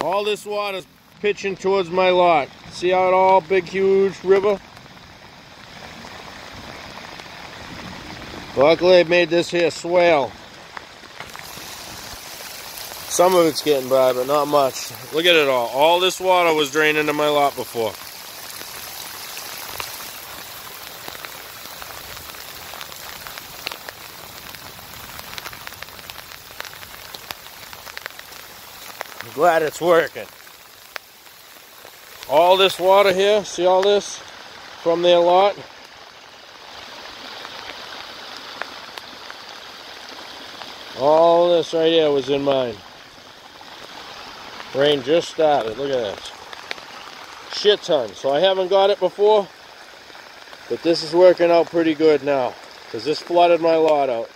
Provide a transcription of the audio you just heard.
All this water's pitching towards my lot. See how it all big, huge river? Luckily, I made this here swale. Some of it's getting by, but not much. Look at it all. All this water was drained into my lot before. I'm glad it's working. All this water here, see all this from their lot? All this right here was in mine. Rain just started. Look at this. Shit ton. So I haven't got it before. But this is working out pretty good now. Because this flooded my lot out.